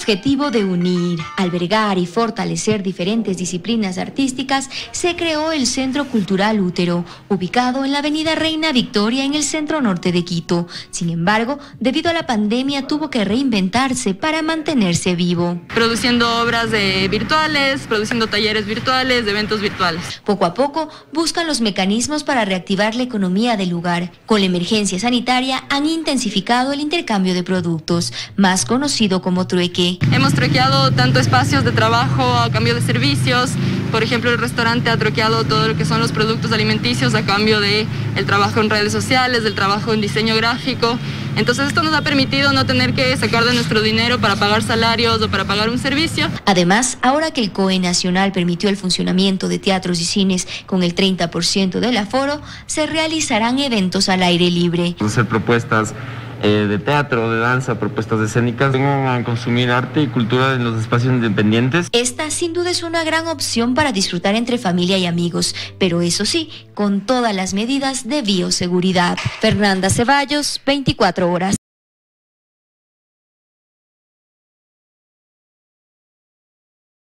objetivo de unir, albergar y fortalecer diferentes disciplinas artísticas, se creó el Centro Cultural Útero, ubicado en la Avenida Reina Victoria en el centro norte de Quito. Sin embargo, debido a la pandemia tuvo que reinventarse para mantenerse vivo. Produciendo obras de virtuales, produciendo talleres virtuales, de eventos virtuales. Poco a poco buscan los mecanismos para reactivar la economía del lugar. Con la emergencia sanitaria han intensificado el intercambio de productos, más conocido como trueque. Hemos truequeado tanto espacios de trabajo a cambio de servicios, por ejemplo, el restaurante ha troqueado todo lo que son los productos alimenticios a cambio de el trabajo en redes sociales, del trabajo en diseño gráfico. Entonces esto nos ha permitido no tener que sacar de nuestro dinero para pagar salarios o para pagar un servicio. Además, ahora que el COE Nacional permitió el funcionamiento de teatros y cines con el 30% del aforo, se realizarán eventos al aire libre. Hacer propuestas eh, de teatro, de danza, propuestas escénicas, vengan a consumir arte y cultura en los espacios independientes. Esta sin duda es una gran opción para disfrutar entre familia y amigos, pero eso sí, con todas las medidas de bioseguridad. Fernanda Ceballos, 24 horas.